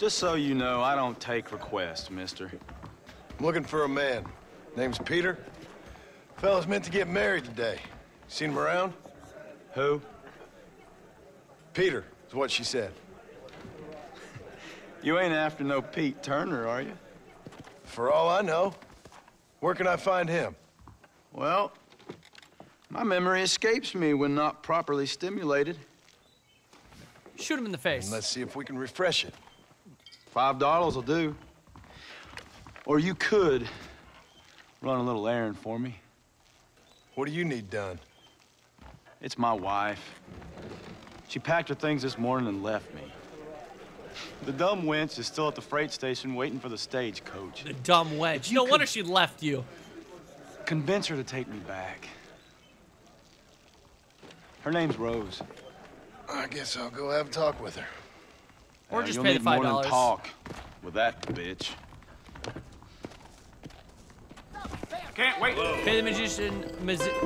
Just so you know, I don't take requests, mister. I'm looking for a man. Name's Peter. Fella's meant to get married today. Seen him around? Who? Peter, is what she said. You ain't after no Pete Turner, are you? For all I know. Where can I find him? Well, my memory escapes me when not properly stimulated. Shoot him in the face. And let's see if we can refresh it. Five dollars will do. Or you could run a little errand for me. What do you need done? It's my wife. She packed her things this morning and left me. The dumb wench is still at the freight station waiting for the stagecoach. The dumb wench. you No could- wonder she left you. Convince her to take me back. Her name's Rose. I guess I'll go have a talk with her. Or Uh, just you'll pay the need more than $5. talk with that bitch. Can't wait. Pay the musician,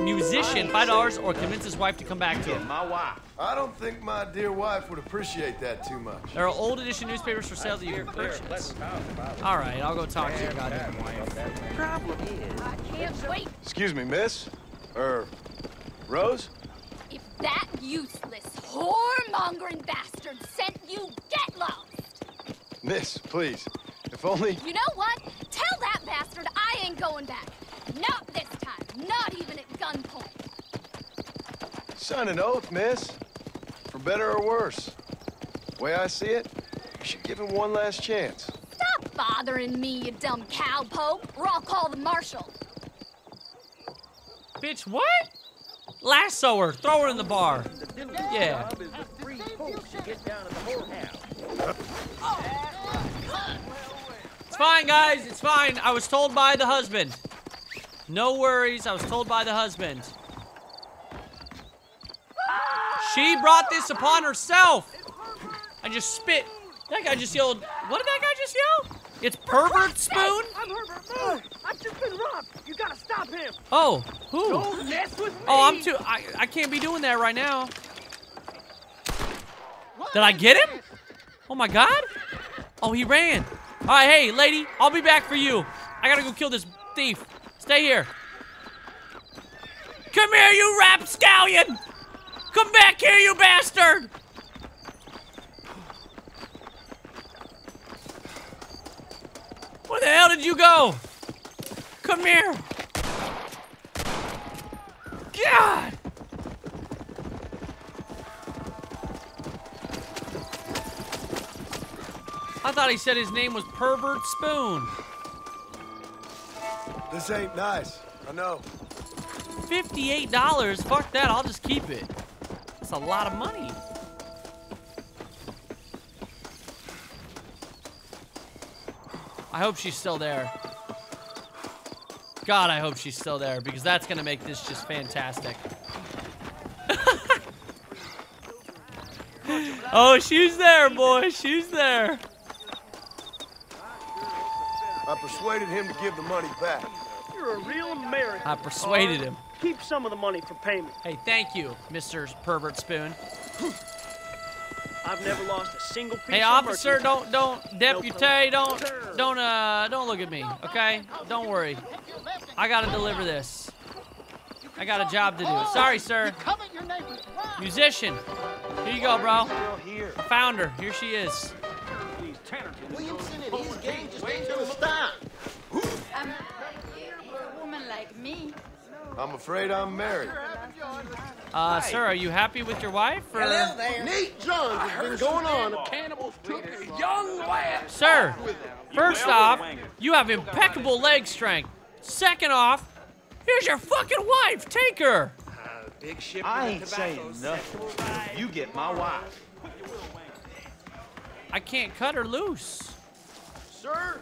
musician five dollars, or convince his wife to come back to him. My wife. I don't think my dear wife would appreciate that too much. There are old edition newspapers for sale that you can purchase. All right, I'll go talk to your goddamn wife. Problem is, I can't wait. Excuse me, miss? Er, Rose? If that useless, whoremongering bastard sent you, get lost. Miss, please. If only... You know what? Tell that bastard I ain't going back. Not this time. Not even at gunpoint. Sign an oath, miss. For better or worse. Way I see it, you should give him one last chance. Stop bothering me, you dumb cowpoke, or I'll call the marshal. Bitch, what? Lasso her, throw her in the bar. Yeah. It's fine, guys. It's fine. I was told by the husband. No worries. I was told by the husband. She brought this upon herself. I just spit. That guy just yelled. What did that guy just yell? It's pervert spoon. I'm Herbert Moon. I've just been robbed. You gotta stop him. Oh, who? Don't mess with me. Oh, I'm too. I, I can't be doing that right now. Did I get him? Oh my god. Oh, he ran. All right, hey, lady, I'll be back for you. I gotta go kill this thief. Stay here. Come here, you rapscallion! Come back here, you bastard! Where the hell did you go? Come here. God! I thought he said his name was Pervert Spoon. This ain't nice. I know. $58? Fuck that, I'll just keep it. That's a lot of money. I hope she's still there. God, I hope she's still there because that's gonna make this just fantastic. oh, she's there, boy. She's there. I persuaded him to give the money back. You're a real American. I persuaded him. Keep some of the money for payment. Hey, thank you, Mr. Pervert Spoon. I've never lost a single piece Hey, of officer, don't, don't, deputy, don't, don't, uh, don't look at me, okay? Don't worry. I gotta deliver this. I got a job to do. Sorry, sir. Musician. Here you go, bro. Founder. Here she is. Williamson and his gang just ain't gonna stop. I'm not here for a woman like me. I'm afraid I'm married. Uh, sir, are you happy with your wife? Or... Nate Johns has been going on. Cannibals took a young lad. Sir, first off, you have impeccable leg strength. Second off, here's your fucking wife. Take her. Big ship. I ain't saying nothing. You get my wife. I can't cut her loose. Sir,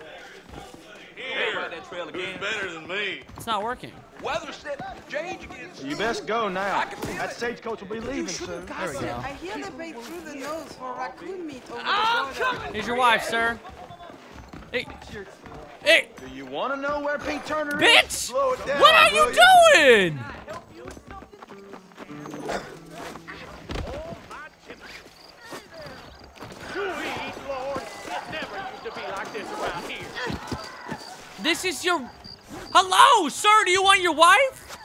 Hey, ride that trail again. better than me. It's not working. Weather set change again. You best go now. That stagecoach will be leaving soon. There we go. I hear they pay through the nose for raccoon meat over I'm the border. coming. Here's your wife, sir. Hey. Hey. Do you want to know where Pete Turner is? Bitch! Down, what are you, you doing? This is your... Hello, sir, do you want your wife?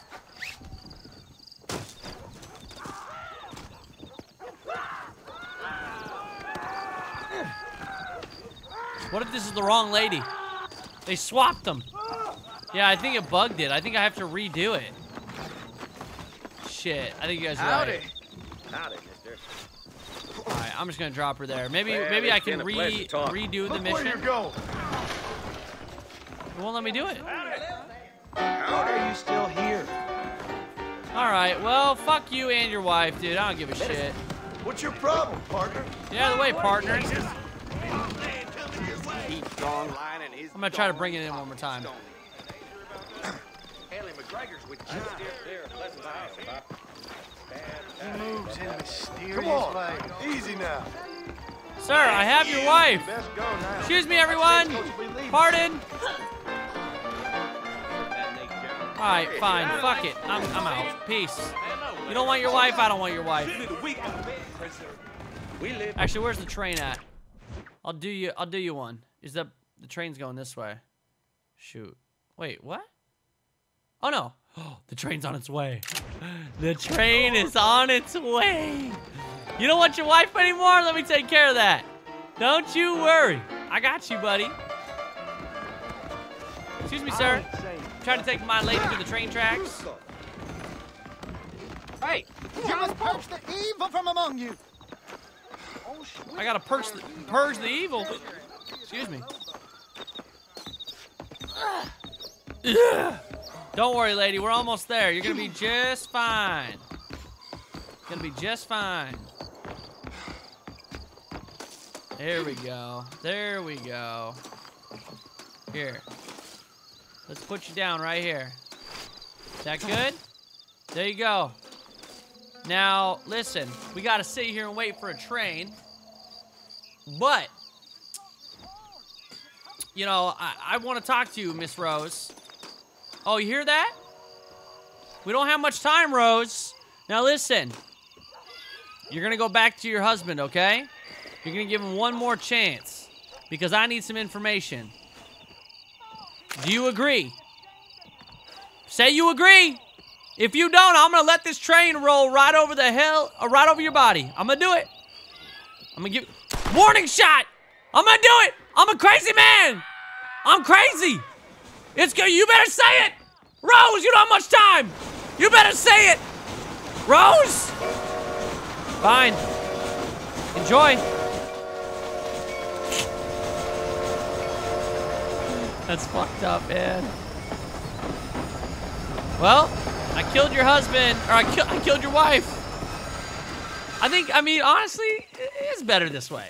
What if this is the wrong lady? They swapped them. Yeah, I think it bugged it. I think I have to redo it. Shit, I think you guys are right. Howdy, mister. All right, I'm just gonna drop her there. Maybe, Well, maybe I can re pleasure talking. redo the Look where you're mission. going. It won't let me do it. Why are you still here? All right, well, fuck you and your wife, dude. I don't give a shit. What's your problem, partner? Yeah, the way, partner. I'm gonna try to bring it in one more time. Ellie McGregor's with just there. Pleasant house, Pop. He moves in mysterious Come on, easy now. Sir, I have your wife. Best go now. Excuse me, everyone. Pardon. All right, fine. Fuck it. I'm, I'm out. Peace. You don't want your wife? I don't want your wife. Actually, where's the train at? I'll do you. I'll do you one. Is that the train's going this way? Shoot. Wait, what? Oh no. the train's on its way. The train is on its way. You don't want your wife anymore? Let me take care of that. Don't you worry. I got you, buddy. Excuse me, sir. I'm Trying to take my lady to the train tracks. Hey, You must purge the evil from among you. I gotta purge the, purge the evil. Excuse me. Don't worry, lady. We're almost there. You're gonna be just fine. Gonna be just fine. There we go. There we go. Here. Let's put you down right here. Is that good? There you go. Now, listen, we gotta sit here and wait for a train. But, you know, I, I want to talk to you, Miss Rose. Oh, you hear that? We don't have much time, Rose. Now, listen. You're gonna go back to your husband, okay? You're gonna give him one more chance because I need some information. Do you agree? Say you agree. If you don't, I'm gonna let this train roll right over the hill, uh, right over your body. I'm gonna do it. I'm gonna give warning shot. I'm gonna do it. I'm a crazy man. I'm crazy. It's good. You better say it, Rose. You don't have much time. You better say it, Rose. Fine. Enjoy. That's fucked up, man. Well, I killed your husband, or I, ki- I killed your wife. I think, I mean, honestly, it is better this way.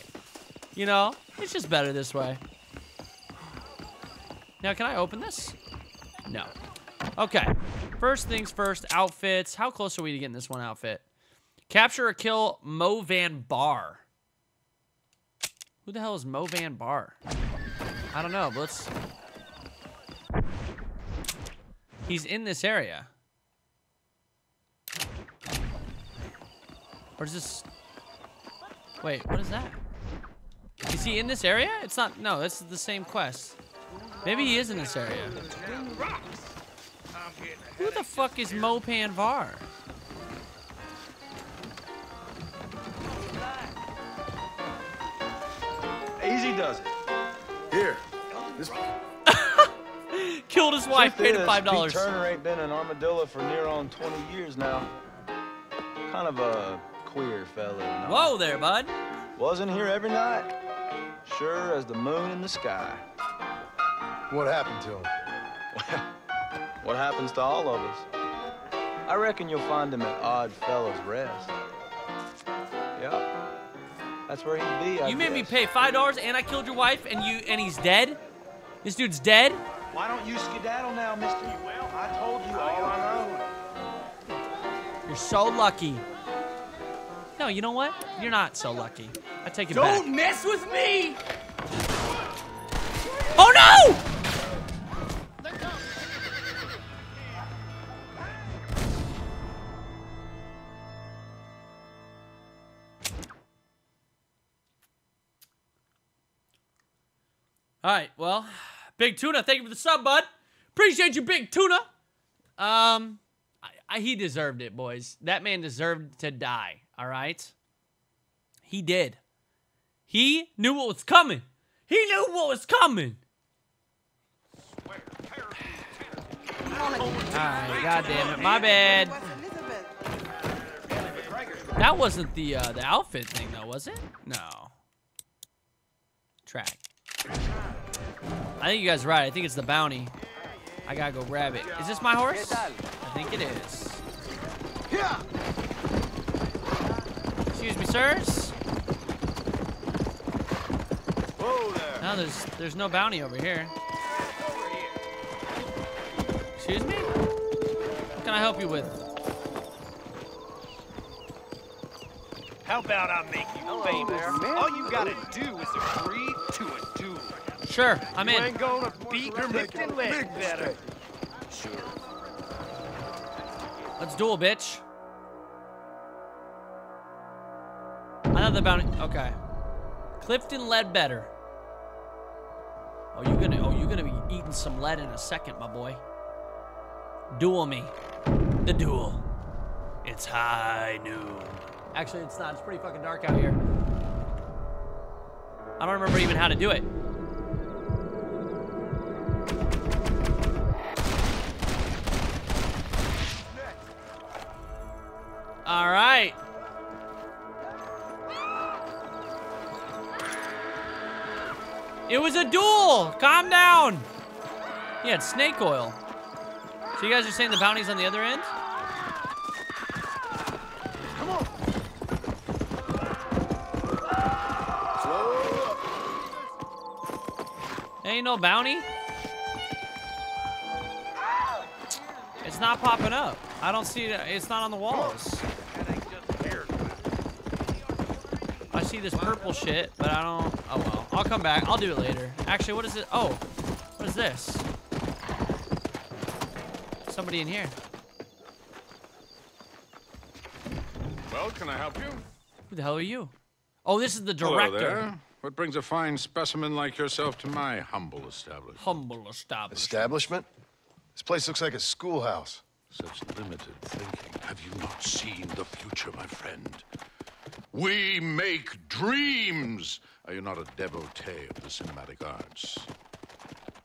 You know, it's just better this way. Now, can I open this? No. Okay. First things first, outfits. How close are we to getting this one outfit? Capture or kill Mo Van Bar. Who the hell is Mo Van Bar? I don't know, but let's... He's in this area. Or is this... Wait, what is that? Is he in this area? It's not... No, this is the same quest. Maybe he is in this area. Who the fuck is Mopan Var? Easy does it. Here. This Killed his wife, paid him is, five Pete dollars. Turner ain't been an armadillo for near on 20 years now. Kind of a queer fella. you? Whoa there, bud. Wasn't here every night. Sure as the moon in the sky. What happened to him? What happens to all of us? I reckon you'll find him at Odd Fellows Rest. Yep. That's where he'd be, I You made me pay five dollars and I killed your wife and you and he's dead? This dude's dead? Why don't you skedaddle now, mister? Well, I told you all I know. You're so lucky. No, you know what? You're not so lucky. I take it back. Don't mess with me! Oh no! All right, well, Big Tuna, thank you for the sub, bud. Appreciate you, Big Tuna. Um, I, I, he deserved it, boys. That man deserved to die. All right. He did. He knew what was coming. He knew what was coming. Alright, god damn it. My bad. That wasn't the uh, the outfit thing though, was it? No. Track. I think you guys are right. I think it's the bounty. I gotta go grab it. Is this my horse? I think it is. Excuse me, sirs. Whoa there. No, there's there's no bounty over here. Excuse me? What can I help you with? How about I make you famous? All you gotta do is agree to a duel. Sure, I'm You in. ain't gonna Beat We're Clifton making a Leg big better. Sure. Let's duel, bitch. Another bounty. Okay. Clifton Ledbetter. Oh, you gonna? Oh, you gonna be eating some lead in a second, my boy. Duel me. The duel. It's high noon. Actually, it's not. It's pretty fucking dark out here. I don't remember even how to do it. All right. It was a duel. Calm down. He had snake oil. So you guys are saying the bounty's on the other end? Come on. Ain't no bounty. It's not popping up. I don't see it. It's not on the walls. I see this purple shit, but I don't. Oh well. I'll come back. I'll do it later. Actually, what is it? Oh, what is this? Somebody in here. Well, can I help you? Who the hell are you? Oh, this is the Hello director. there. What brings a fine specimen like yourself to my humble establishment? Humble establishment. Establishment? This place looks like a schoolhouse. Such limited thinking. Have you not seen the future, my friend? We make dreams! Are you not a devotee of the cinematic arts?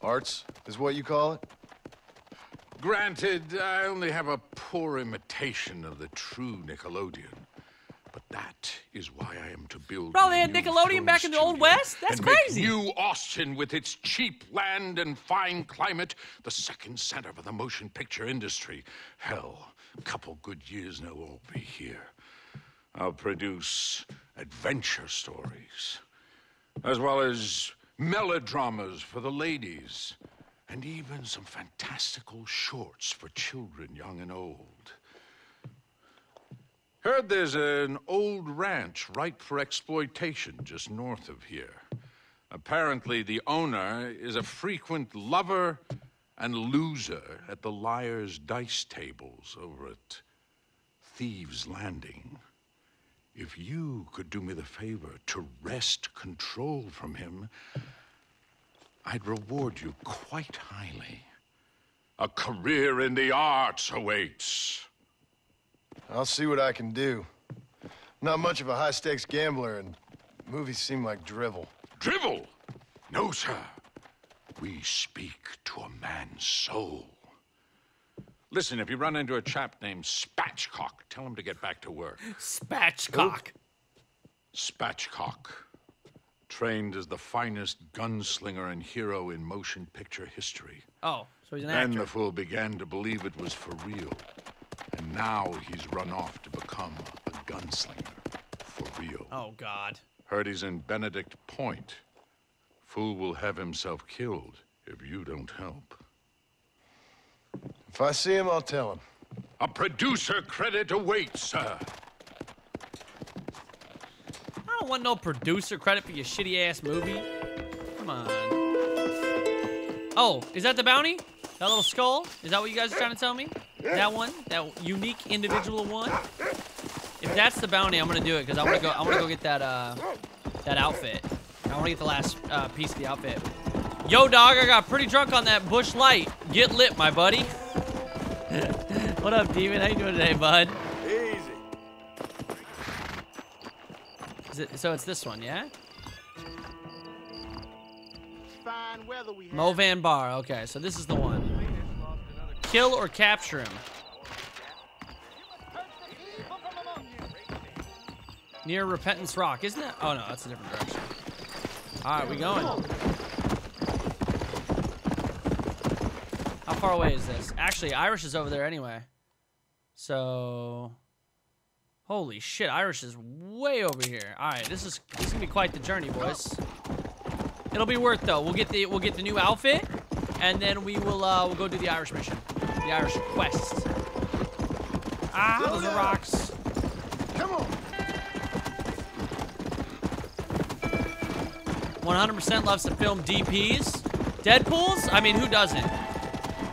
Arts is what you call it? Granted, I only have a poor imitation of the true Nickelodeon. But that is why I am to build. Bro, my they had Nickelodeon back in the Old West? That's crazy. New Austin, with its cheap land and fine climate, the second center for the motion picture industry. Hell, a couple good years now we'll be here. I'll produce adventure stories, as well as melodramas for the ladies, and even some fantastical shorts for children, young and old. Heard there's an old ranch ripe for exploitation just north of here. Apparently, the owner is a frequent lover and loser at the liar's dice tables over at Thieves' Landing. If you could do me the favor to wrest control from him, I'd reward you quite highly. A career in the arts awaits. I'll see what I can do. Not much of a high-stakes gambler, and movies seem like drivel. Drivel? No, sir. We speak to a man's soul. Listen, if you run into a chap named Spatchcock, tell him to get back to work. Spatchcock. Spatchcock. Trained as the finest gunslinger and hero in motion picture history. Oh, so he's an Then actor. the fool began to believe it was for real. And now he's run off to become a gunslinger. For real. Oh, God. Heard he's in Benedict Point. Fool will have himself killed if you don't help. If I see him, I'll tell him. A producer credit awaits, sir. Don't want no producer credit for your shitty ass movie. Come on. Oh, is that the bounty? That little skull? Is that what you guys are trying to tell me? That one? That unique individual one? If that's the bounty, I'm gonna do it because I want to go. I want to go get that uh, that outfit. I want to get the last uh, piece of the outfit. Yo, dog, I got pretty drunk on that Busch Light. Get lit, my buddy. what up, Demon? How you doing today, bud? It, so it's this one, yeah? Fine weather we. Movan Bar. Okay, so this is the one. Kill or capture him. Near Repentance Rock, isn't it? Oh no, that's a different direction. All right, we going. How far away is this? Actually, Irish is over there anyway. So, holy shit, Irish is way over here. All right, this is this is gonna be quite the journey, boys. It'll be worth though. We'll get the we'll get the new outfit, and then we will uh, we'll go do the Irish mission, the Irish quest. Ah, those are rocks. Come on. 100% loves to film DPs. Deadpool's? I mean, who doesn't?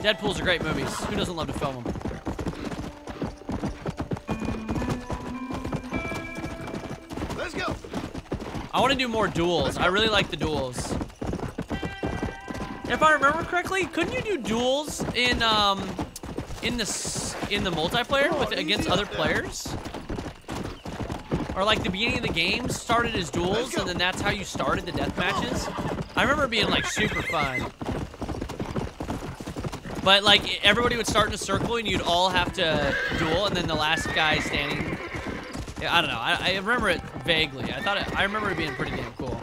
Deadpool's are great movies. Who doesn't love to film them? I want to do more duels. I really like the duels. If I remember correctly, couldn't you do duels in um in the in the multiplayer with against other players? Or like the beginning of the game started as duels, and then that's how you started the death matches. I remember being like super fun. But like everybody would start in a circle, and you'd all have to duel, and then the last guy standing. Yeah, I don't know. I, I remember it vaguely. I thought it, I remember it being pretty damn cool.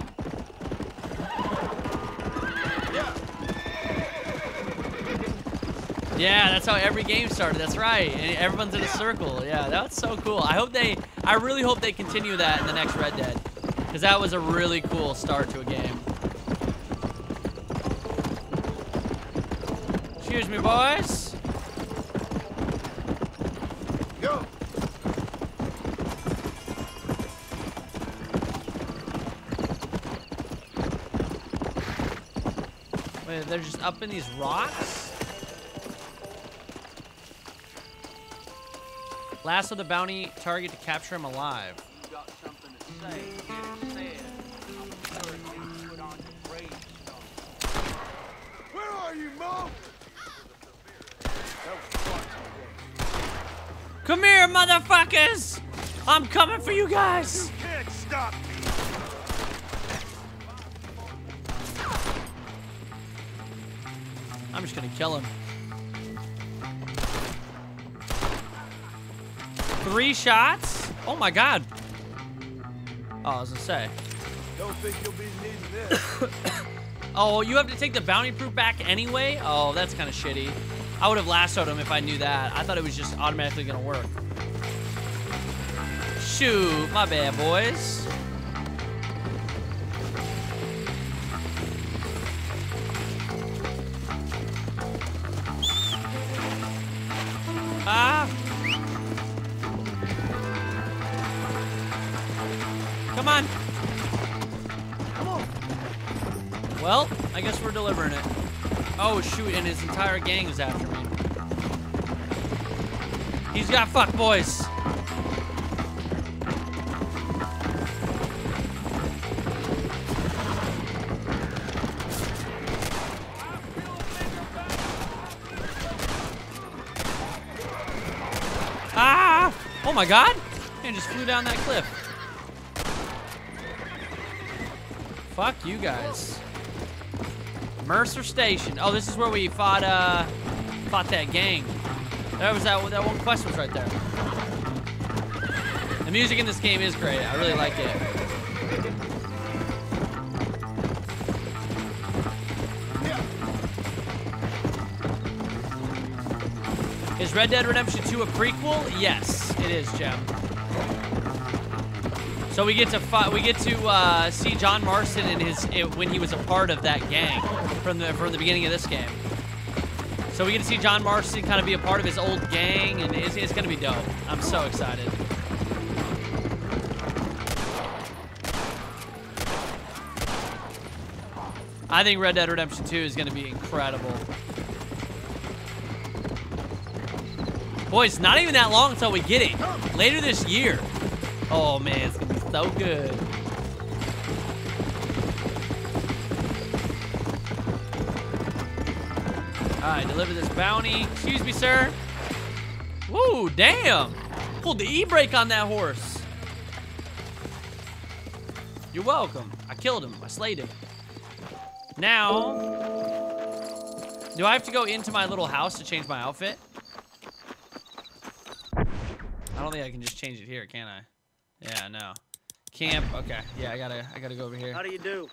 Yeah, that's how every game started. That's right. And everyone's in a circle. Yeah, that's so cool. I hope they, I really hope they continue that in the next Red Dead. Because that was a really cool start to a game. Excuse me, boys. They're just up in these rocks? Lasso the bounty target to capture him alive. You got something to say, get it said. I'm sure it gets put on your gravestone. Where are you, Mom? Come here, motherfuckers! I'm coming for you guys! Can't stop I'm just gonna kill him. Three shots? Oh my god. Oh, I was gonna say. Don't think you'll be needing this. Oh, you have to take the bounty proof back anyway? Oh, that's kind of shitty. I would have lassoed him if I knew that. I thought it was just automatically gonna work. Shoot, my bad, boys. I guess we're delivering it. Oh shoot, and his entire gang is after me. He's got fuck boys. Ah! Oh my god! And just flew down that cliff. Fuck you guys. Mercer Station. Oh, this is where we fought uh fought that gang. That was that that one quest was right there. The music in this game is great. I really like it. Is Red Dead Redemption 2 a prequel? Yes, it is, Gem. So we get to we get to uh, see John Marston in his when he was a part of that gang from the from the beginning of this game. So we get to see John Marston kind of be a part of his old gang, and it's, it's gonna be dope. I'm so excited. I think Red Dead Redemption 2 is gonna be incredible. Boys, not even that long until we get it. Later this year. Oh man, it's gonna be so good. Right, deliver this bounty. Excuse me, sir. Woo, damn. Pulled the e-brake on that horse. You're welcome. I killed him. I slayed him. Now, do I have to go into my little house to change my outfit? I don't think I can just change it here, can I? Yeah, no. Camp. Okay. Yeah, I gotta. I gotta go over here. How do you do?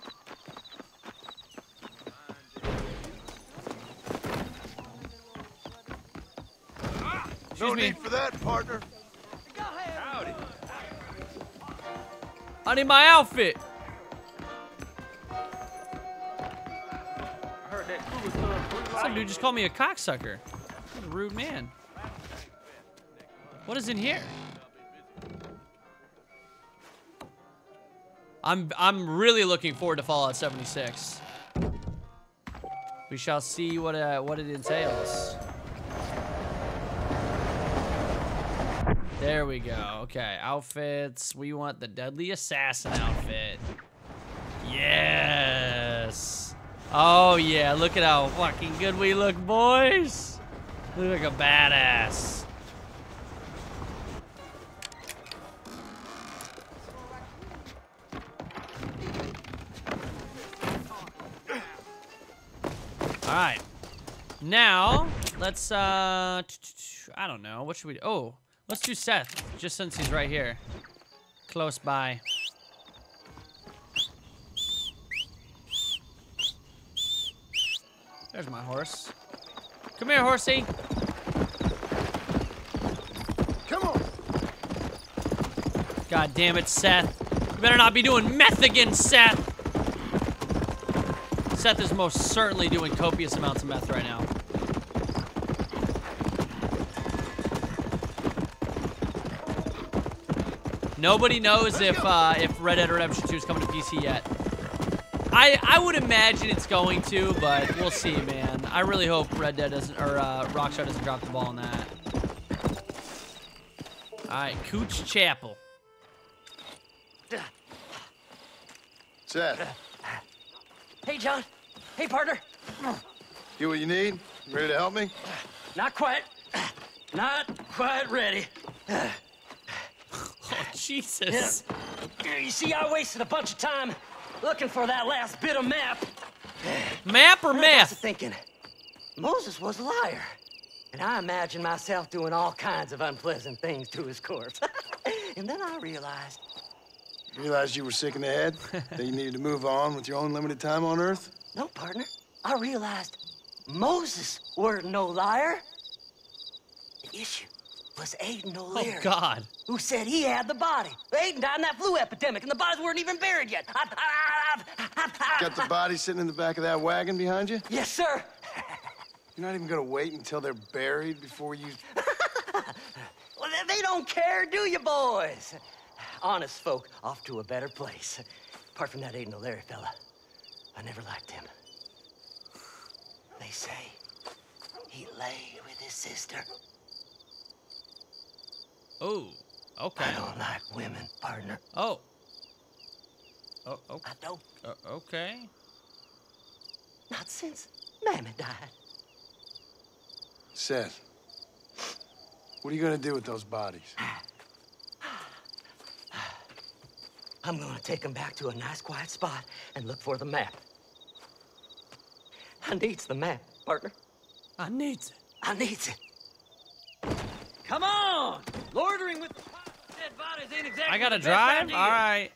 Excuse no me. need for that, partner. Howdy. I need my outfit. I heard that crew was uh, Some dude just called me a cocksucker. What a rude man. What is in here? I'm I'm really looking forward to Fallout 76. We shall see what uh, what it entails. There we go. Okay, outfits. We want the Deadly Assassin outfit. Yes. Oh yeah, look at how fucking good we look, boys. Look like a badass. All right. Now, let's uh I don't know. What should we do? Oh, let's do Seth just since he's right here. Close by. There's my horse. Come here, horsey. Come on. God damn it, Seth. You better not be doing meth again, Seth. Seth is most certainly doing copious amounts of meth right now. Nobody knows if uh, if Red Dead Redemption 2 is coming to PC yet. I I would imagine it's going to, but we'll see, man. I really hope Red Dead doesn't or uh, Rockstar doesn't drop the ball on that. All right, Coot's Chapel. Seth, Hey, John. Hey, partner. you what you need? Ready to help me? Not quite. Not quite ready. Jesus. You see, I wasted a bunch of time looking for that last bit of map. Map or And I got thinking, Moses was a liar. And I imagined myself doing all kinds of unpleasant things to his corpse. and then I realized, Realized you were sick in the head? that you needed to move on with your own limited time on Earth? no, partner, I realized Moses weren't no liar. The issue was Aiden O'Leary. Oh, God. Who said he had the body? Aiden died in that flu epidemic, and the bodies weren't even buried yet. I, Got the body sitting in the back of that wagon behind you? Yes, sir. You're not even gonna wait until they're buried before you. Well, they- they don't care, do you, boys? Honest folk off to a better place. Apart from that Aiden O'Leary fella, I never liked him. They say he lay with his sister. Oh, okay. I don't like women, partner. Oh. Oh, oh, I don't. uh, okay. Not since Mammy died. Seth, what are you gonna do with those bodies? I'm gonna take him back to a nice quiet spot and look for the map. I needs the map, partner. I need it. I needs it. Come on! Loitering with the dead bodies ain't exactly I gotta drive? All right.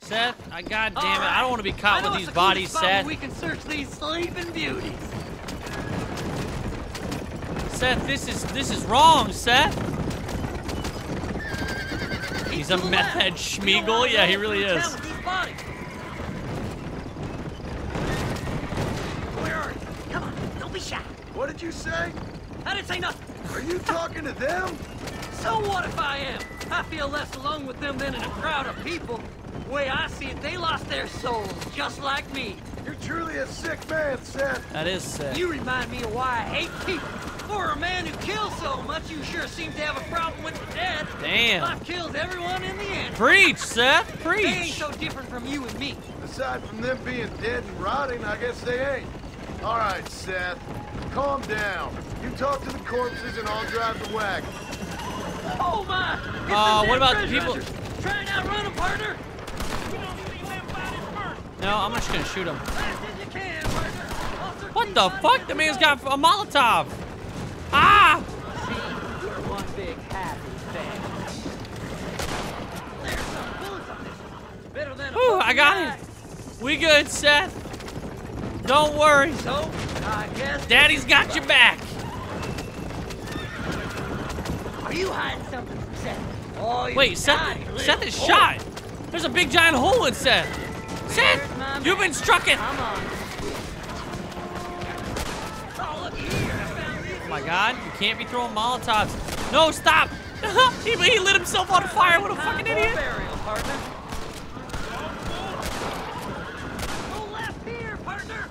Seth, I goddamn All it. I don't want to be caught with these bodies, spot Seth. We can search these sleeping beauties. Seth, this is this is wrong, Seth. He's a meth head We Smeagol. Yeah, he really is. with these bodies. Where are you? Come on, don't be shy. What did you say? I didn't say nothing. Are you talking to them? So what if I am? I feel less alone with them than in a crowd of people. The way I see it, they lost their souls, just like me. You're truly a sick man, Seth. That is sick. You remind me of why I hate people. For a man who kills so much, you sure seem to have a problem with the dead. Damn. Life kills everyone in the end. Preach, Seth. Preach. They ain't so different from you and me. Aside from them being dead and rotting, I guess they ain't. All right, Seth. Calm down. You talk to the corpses and I'll drive the wagon. Oh my! Uh, what about the people? Try and outrun them, partner. No, I'm just gonna shoot him. What the fuck? The man's got a Molotov. Ah! We're one big happy family. There's some bullets on this. Better than a Whew, I got it. We good, Seth. Don't worry. So, I guess. Daddy's got your back. You hiding something from Seth? Oh, Wait, Seth, Seth is shot. There's a big giant hole in Seth. Seth, you've been struck in. Come on. Oh, look here. I found. Oh my god, you can't be throwing Molotovs. No, stop. he, he lit himself on fire. What a fucking idiot. burial, partner. Go left here, partner.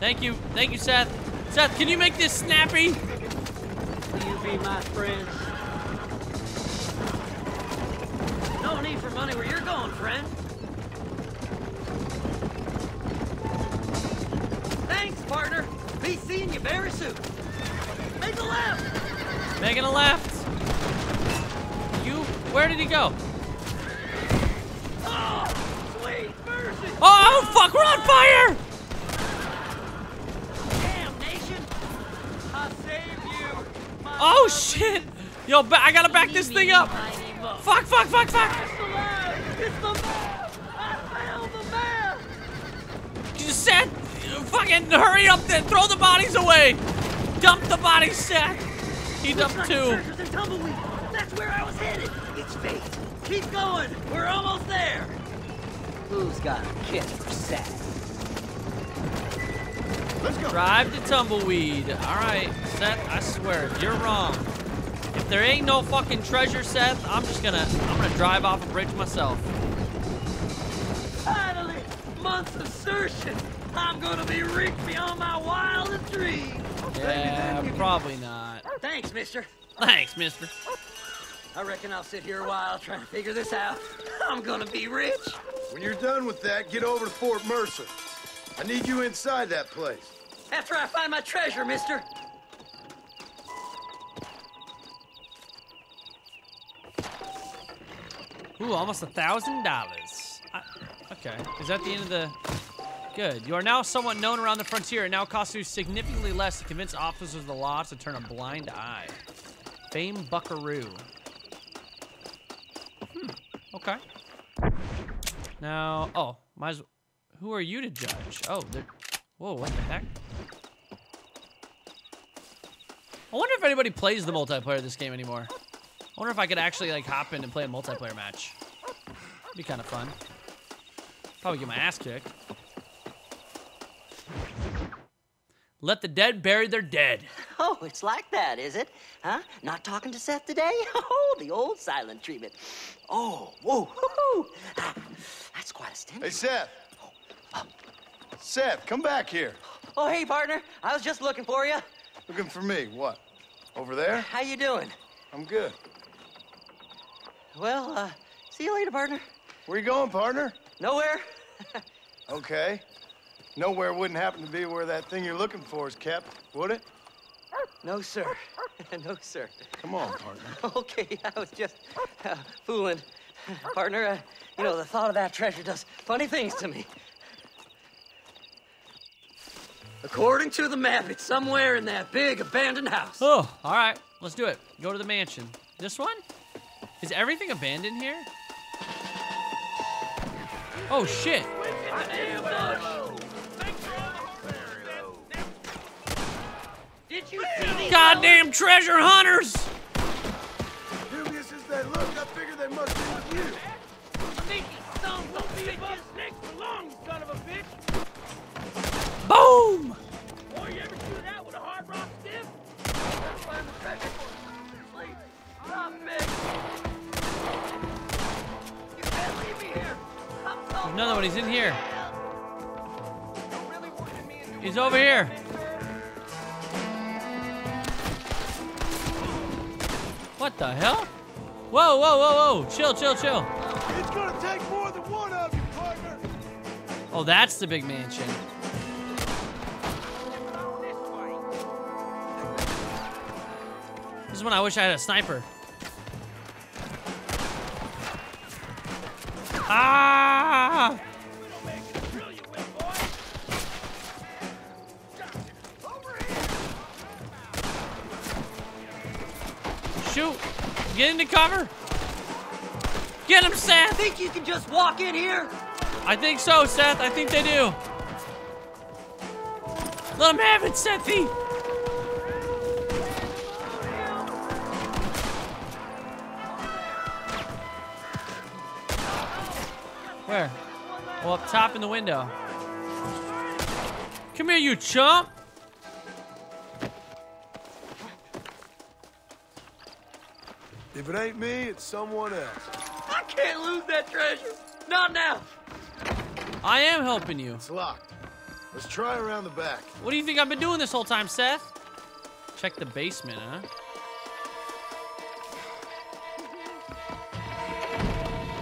Thank you. Thank you, Seth. Seth, can you make this snappy? Will you be my friend? Need for money where you're going, friend. Thanks, partner. Be seeing you very soon. Make a left. Making a left. You, where did he go? Oh, sweet mercy. Oh, fuck, we're on fire! Damn, nation. I saved you. My Oh, shit. Yo, ba- I gotta back this thing up. Fuck, fuck, fuck, fuck. It's alive. It's the map. I found the map. Seth, fucking hurry up then. Throw the bodies away. Dump the bodies, Seth. He dumped Like two. treasures and tumbleweed. That's where I was headed. It's fate. Keep going. We're almost there. Who's got a kiss for Seth? Let's go. Drive to Tumbleweed. All right, Seth, I swear, you're wrong, if there ain't no fucking treasure, Seth, I'm just gonna, I'm gonna drive off a bridge myself. Finally, months of searching. I'm gonna be rich beyond my wildest dreams. Yeah, probably not. Thanks, mister. Thanks, mister. I reckon I'll sit here a while trying to figure this out. I'm gonna be rich. When you're done with that, get over to Fort Mercer. I need you inside that place. After I find my treasure, mister. Ooh, almost a thousand dollars. Okay, is that the end of the? Good. You are now somewhat known around the frontier. It now costs you significantly less to convince officers of the law to turn a blind eye. Fame Buckaroo. Hmm. Okay. Now, oh, might as well, Who are you to judge? Oh. Whoa, what the heck? I wonder if anybody plays the multiplayer of this game anymore. I wonder if I could actually like hop in and play a multiplayer match. It'd be kind of fun. Probably get my ass kicked. Let the dead bury their dead. Oh, it's like that, is it? Huh? Not talking to Seth today? Oh, the old silent treatment. Oh, whoa, whoo ah, That's quite a stench. Hey, Seth. oh Seth, come back here. Oh, hey, partner. I was just looking for you. Looking for me. What? Over there? How you doing? I'm good. Well, uh, see you later, partner. Where you going, partner? Nowhere. Okay. Nowhere wouldn't happen to be where that thing you're looking for is kept, would it? No, sir. no, sir. Come on, partner. Okay, I was just uh, fooling. Partner, uh, you know, the thought of that treasure does funny things to me. According to the map, it's somewhere in that big abandoned house. Oh, all right. Let's do it. Go to the mansion. This one? Is everything abandoned here? Oh, shit. Did you see these? Goddamn treasure hunters! Dubious as they look, I figure they must be with you. Sneaky sons of bitches. son of a bitch! Boom! Boy, you ever do that with a hard rock stiff? Let's find the treasure. Sleep. Stop big. You can't leave me here. I'm so Another one. He's in here. He's over here. What the hell? Whoa, whoa, whoa, whoa. Chill, chill, chill. It's gonna take more than one of you, partner. Oh, that's the big mansion. This is when I wish I had a sniper. Ah! Shoot! Get into cover! Get him, Seth! I think you can just walk in here? I think so, Seth. I think they do. Let him have it, Sethy! Where? Well, up top in the window. Come here, you chump! If it ain't me, it's someone else. I can't lose that treasure. Not now. I am helping you. It's locked. Let's try around the back. What do you think I've been doing this whole time, Seth? Check the basement, huh?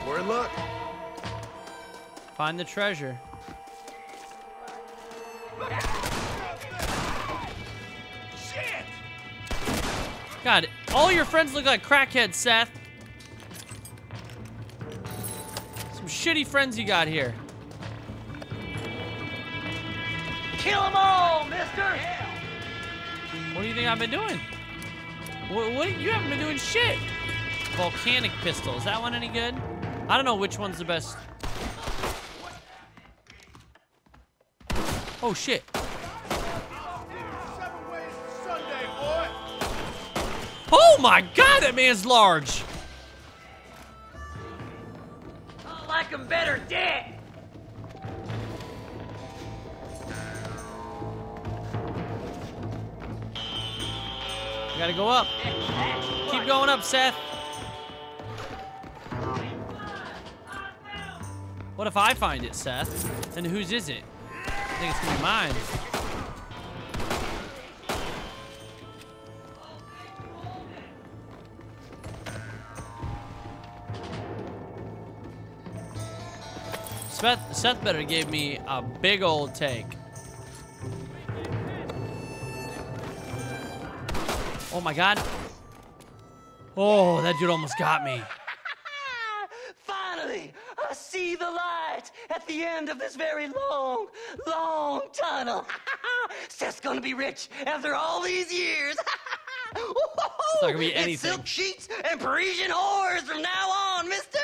We're in luck. Find the treasure. All your friends look like crackheads, Seth. Some shitty friends you got here. Kill them all, mister! What do you think I've been doing? What, what you haven't been doing shit. Volcanic pistol. Is that one any good? I don't know which one's the best. Oh shit. Oh my god, that man's large. I like him better dead. You gotta go up. Keep going up, Seth. What if I find it, Seth? Then whose is it? I think it's gonna be mine. Seth, Seth better give me a big old take. Oh my god. Oh, that dude almost got me. Finally, I see the light at the end of this very long, long tunnel. Seth's gonna be rich after all these years. It's not gonna be It's silk sheets and Parisian whores from now on, mister.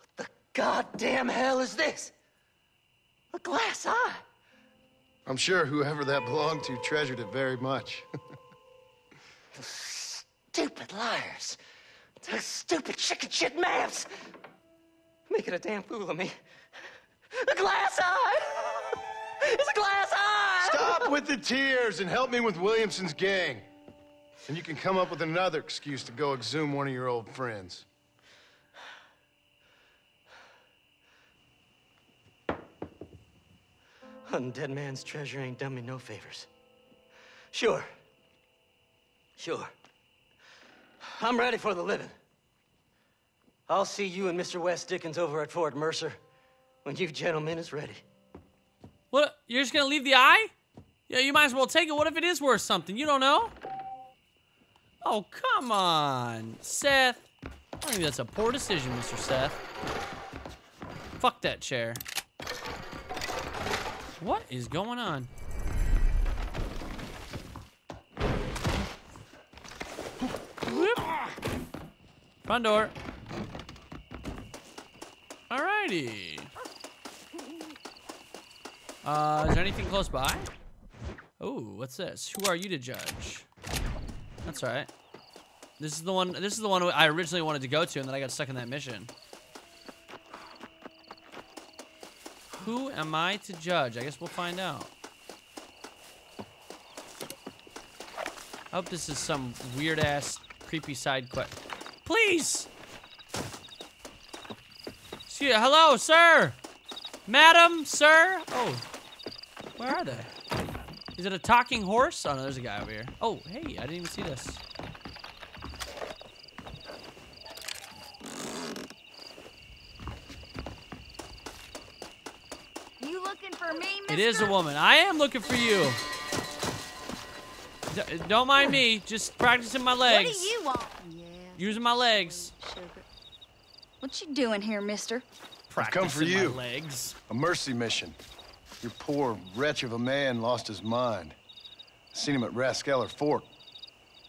what the goddamn hell is this? A glass eye. I'm sure whoever that belonged to treasured it very much. Those stupid liars. Those stupid chicken shit maps. Making a damn fool of me. A glass eye! It's a glass eye! Stop with the tears and help me with Williamson's gang. And you can come up with another excuse to go exhume one of your old friends. Hunting dead man's treasure ain't done me no favors. Sure. Sure. I'm ready for the living. I'll see you and Mr. West Dickens over at Fort Mercer when you gentlemen is ready. What? You're just gonna leave the eye? Yeah, you might as well take it. What if it is worth something? You don't know? Oh, come on. Seth. I think that's a poor decision, Mr. Seth. Fuck that chair. What is going on? Front door. Alrighty. Uh, is there anything close by? Oh, what's this? Who are you to judge? That's all right. This is the one. This is the one I originally wanted to go to, and then I got stuck in that mission. Who am I to judge? I guess we'll find out. I hope this is some weird ass, creepy side quest. Please. Excuse, hello, sir. Madam, sir. Oh, where are they? Is it a talking horse? Oh no, there's a guy over here. Oh, hey, I didn't even see this. It is a woman. I am looking for you. D- don't mind me. Just practicing my legs. What do you want? Using my legs. What you doing here, mister? I've come for Practicing my you. legs. A mercy mission. Your poor wretch of a man lost his mind. Seen him at Rathskeller Fork.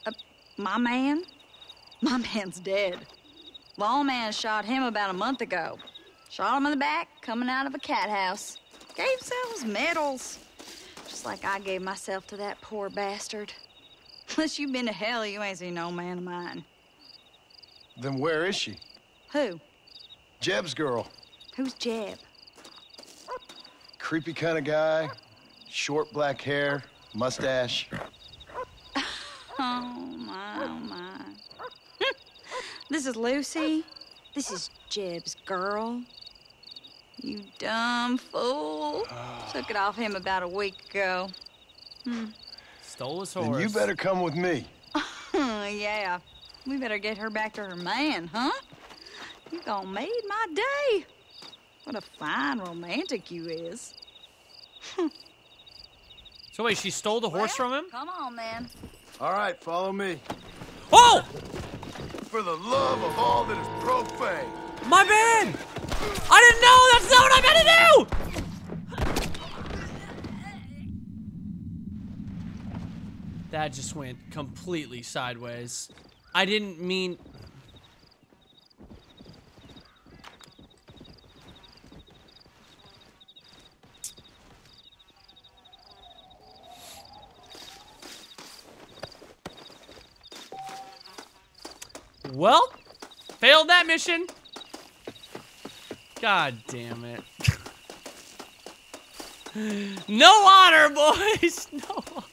Uh, my man? My man's dead. Lawman shot him about a month ago. Shot him in the back, coming out of a cat house. Gave themselves medals. Just like I gave myself to that poor bastard. Unless you've been to hell, you ain't seen no man of mine. Then where is she? Who? Jeb's girl. Who's Jeb? Creepy kind of guy. Short black hair, mustache. Oh, my, oh, my. this is Lucy. This is Jeb's girl. You dumb fool. Took it off him about a week ago. Hmm. Stole his horse. Then horse. you better come with me. yeah. We better get her back to her man, huh? You gonna made my day. What a fine romantic you is. So wait, she stole the horse from him? Come on, man. All right, follow me. Oh! For the love of all that is profane. My bad! I didn't know! That's not what I meant to do! That just went completely sideways. I didn't mean... Well, failed that mission. God damn it. no honor, boys. No honor.